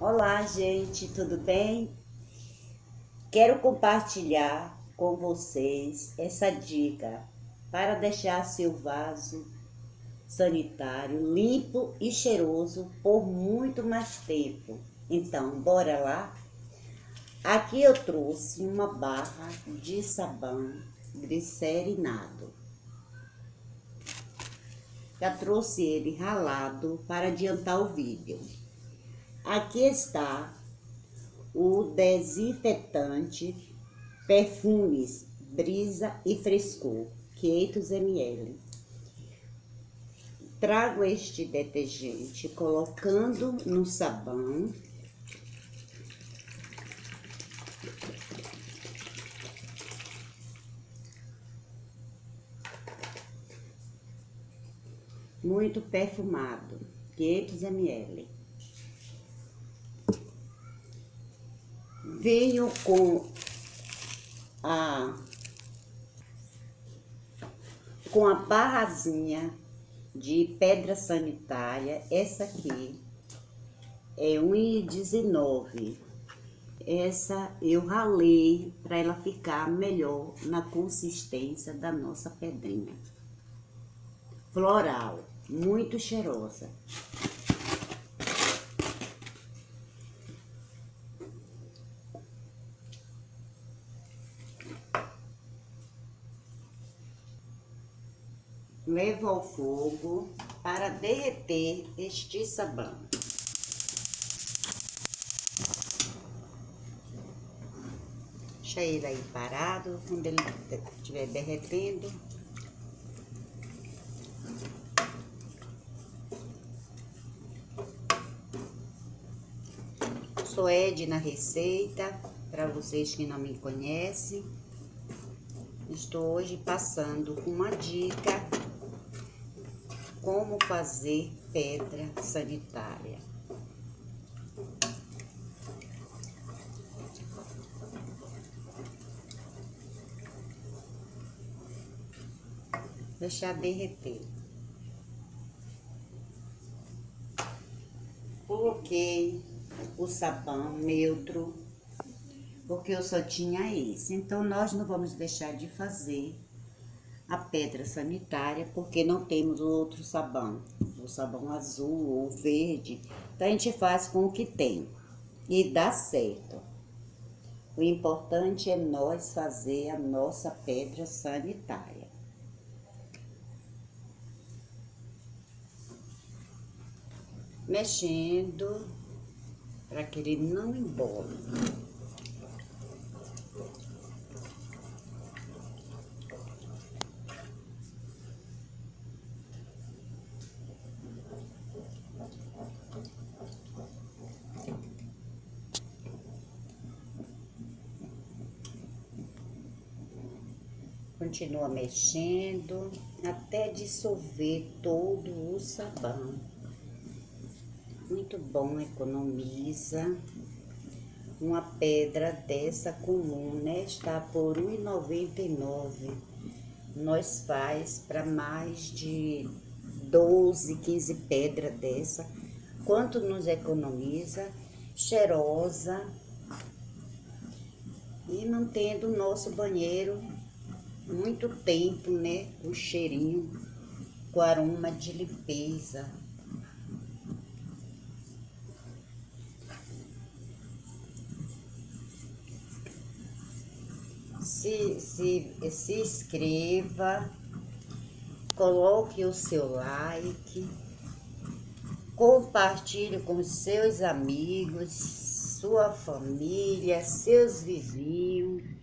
Olá, gente, tudo bem? Quero compartilhar com vocês essa dica para deixar seu vaso sanitário limpo e cheiroso por muito mais tempo. Então, bora lá? Aqui eu trouxe uma barra de sabão glicerinado. Já trouxe ele ralado para adiantar o vídeo. Aqui está o desinfetante perfumes brisa e frescor 500 ml. Trago este detergente colocando no sabão muito perfumado, 500 ml. Venho com a com a barrazinha de pedra sanitária, essa aqui é 1,19. Essa eu ralei para ela ficar melhor na consistência da nossa pedrinha. Floral, muito cheirosa. Levo ao fogo para derreter este sabão. Deixa ele aí parado, quando ele estiver derretendo. Sou Ed na receita, para vocês que não me conhecem. Estou hoje passando uma dica como fazer pedra sanitária. Deixar derreter. Coloquei o sabão neutro, porque eu só tinha esse. Então, nós não vamos deixar de fazer a pedra sanitária, porque não temos outro sabão, o sabão azul ou verde. Então a gente faz com o que tem e dá certo. O importante é nós fazer a nossa pedra sanitária. Mexendo para que ele não embole. Continua mexendo até dissolver todo o sabão. Muito bom, economiza. Uma pedra dessa comum, né? Está por R$ 1,99. Nós faz para mais de 12, 15 pedras dessa. Quanto nos economiza? Cheirosa. E mantendo o nosso banheiro muito tempo, né? O cheirinho com aroma de limpeza. Se, se, se inscreva, coloque o seu like, compartilhe com seus amigos, sua família, seus vizinhos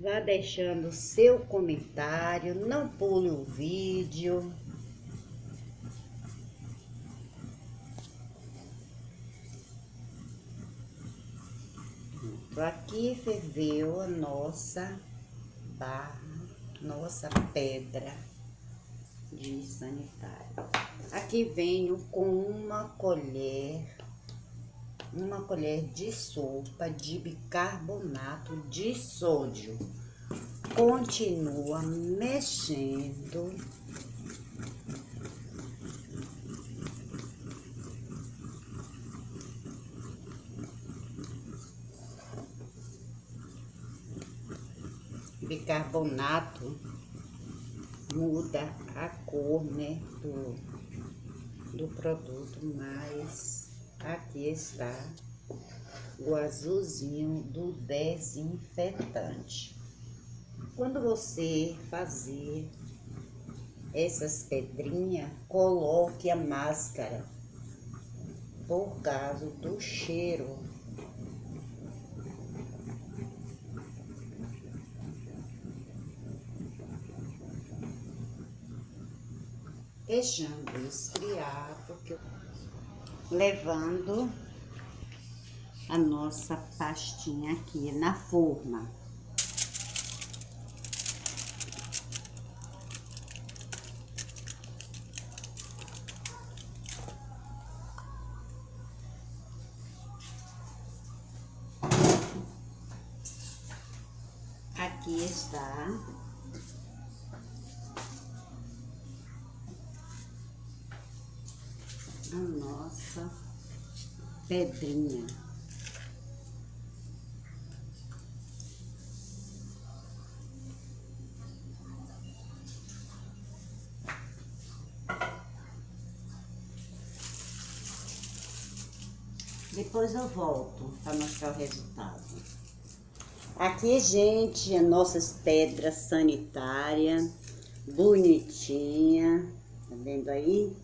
Vá deixando seu comentário, não pule o vídeo. Aqui ferveu a nossa barra, nossa pedra de sanitário. Aqui venho com uma colher uma colher de sopa de bicarbonato de sódio. Continua mexendo. Bicarbonato muda a cor, né, do, do produto, mas aqui está o azulzinho do desinfetante. Quando você fazer essas pedrinhas, coloque a máscara por causa do cheiro. Deixando esfriar, porque levando a nossa pastinha aqui na forma. A nossa pedrinha. Depois eu volto para mostrar o resultado. Aqui, gente, as nossas pedras sanitárias, bonitinha, tá vendo aí?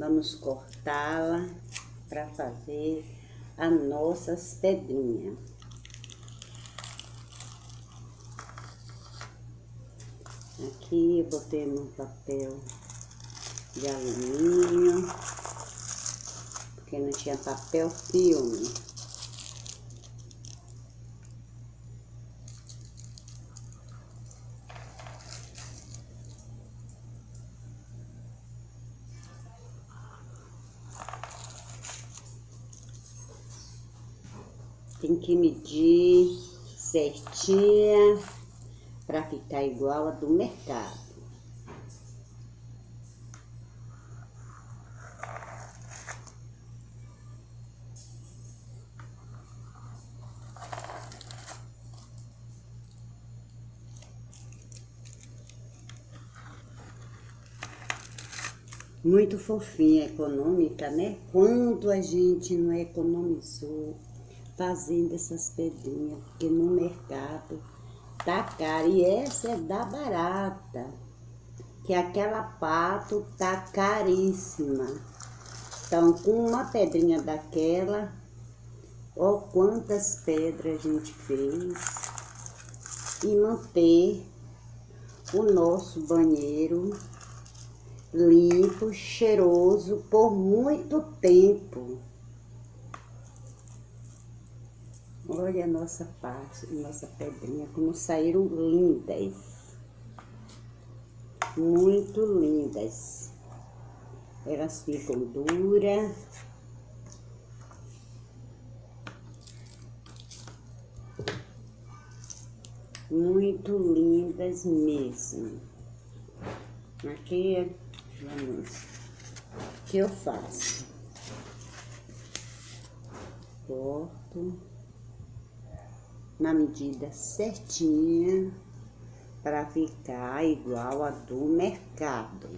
Vamos cortá-la para fazer as nossas pedrinhas. Aqui eu botei no papel de alumínio porque não tinha papel filme. Tem que medir certinha para ficar igual a do mercado. muito fofinha, econômica, né? Quanto a gente não economizou fazendo essas pedrinhas, porque no mercado tá caro. E essa é da barata, que aquela pato tá caríssima. Então, com uma pedrinha daquela, ó quantas pedras a gente fez. E manter o nosso banheiro limpo, cheiroso por muito tempo. Olha a nossa parte, nossa pedrinha, como saíram lindas. Muito lindas. Elas ficam duras. Muito lindas mesmo. Aqui Vamos. O que eu faço? Corto na medida certinha para ficar igual a do mercado.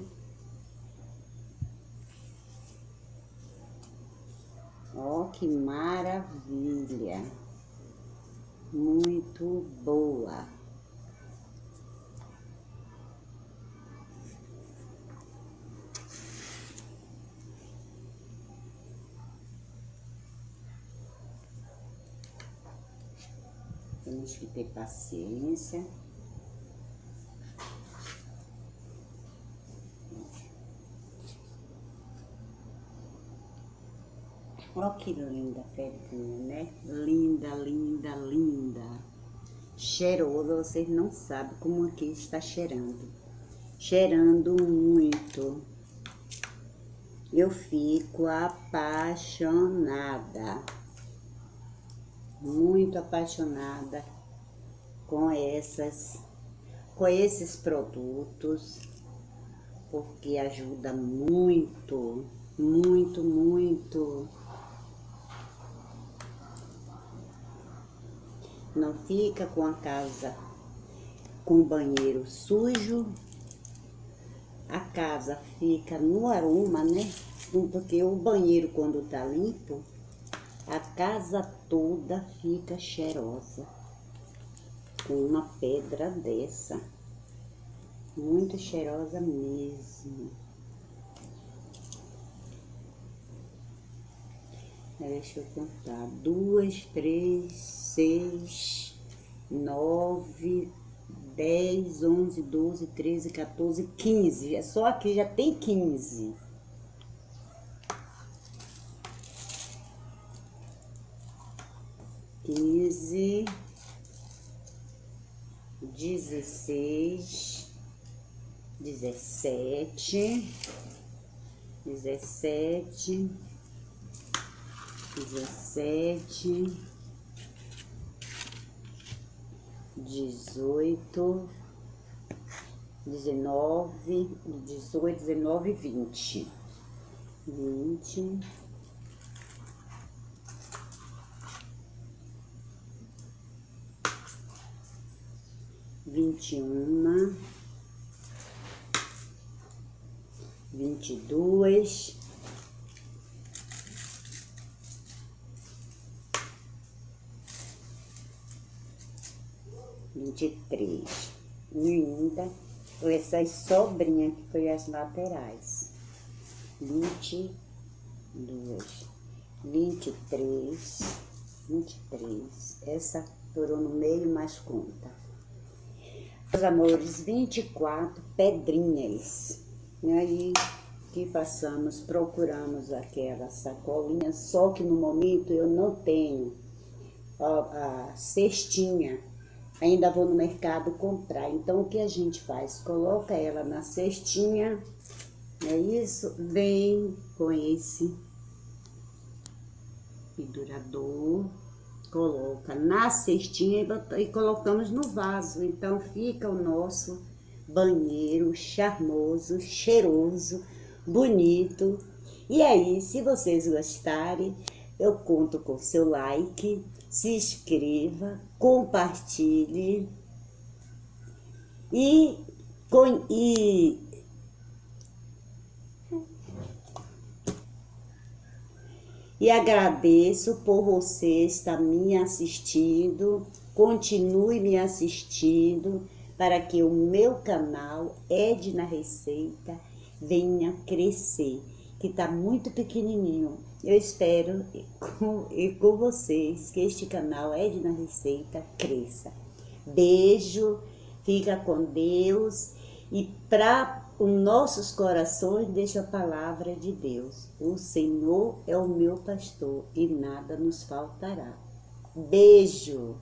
Ó, que maravilha! Muito boa! Temos que ter paciência. Olha que linda pedrinha, né? Linda, linda, linda. Cheirosa, vocês não sabem como aqui está cheirando. Cheirando muito. Eu fico apaixonada muito apaixonada com essas com esses produtos porque ajuda muito, muito, muito. Não fica com a casa com banheiro sujo, a casa fica no aroma, né? Porque o banheiro, quando tá limpo, a casa toda fica cheirosa. Com uma pedra dessa. Muito cheirosa mesmo. Deixa eu contar. Duas, três, seis, nove, 10, 11, 12, 13, 14, 15. É só aqui já tem 15. Quinze, dezesseis, dezessete, dezessete, dezessete dezoito, dezenove, dezoito, dezenove, vinte. Vinte. Vinte e uma. Vinte e duas. vinte e três. Linda. Essas sobrinhas que foi as laterais. Vinte e duas. Vinte e três. Vinte e três. Essa torou no meio, mais conta. Meus amores, vinte e quatro pedrinhas. E aí que passamos, procuramos aquela sacolinha, só que no momento eu não tenho a, a cestinha ainda vou no mercado comprar. Então, o que a gente faz? Coloca ela na cestinha, é isso? Vem com esse pendurador, coloca na cestinha e, e colocamos no vaso. Então, fica o nosso banheiro charmoso, cheiroso, bonito. E aí, se vocês gostarem, eu conto com seu like, se inscreva, compartilhe e, com, e e agradeço por você estar me assistindo. Continue me assistindo para que o meu canal Edna Receita venha crescer, que está muito pequenininho eu espero com, e com vocês que este canal Edna Receita cresça. Beijo, fica com Deus e para os nossos corações deixa a palavra de Deus. O Senhor é o meu pastor e nada nos faltará. Beijo!